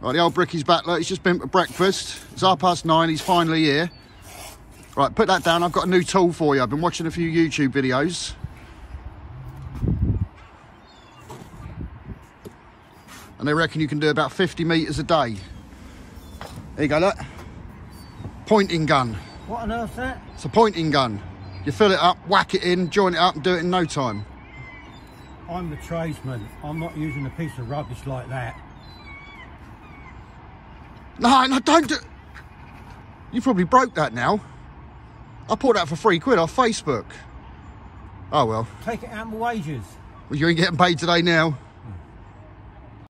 Right, the old Bricky's back. Look, he's just been to breakfast. It's half past nine. He's finally here. Right, put that down. I've got a new tool for you. I've been watching a few YouTube videos. And they reckon you can do about 50 metres a day. There you go, look. Pointing gun. What on earth's that? It's a pointing gun. You fill it up, whack it in, join it up and do it in no time. I'm the tradesman. I'm not using a piece of rubbish like that. No, no, don't do... You probably broke that now. I bought that for three quid off Facebook. Oh well. Take it out of my wages. Well, you ain't getting paid today now.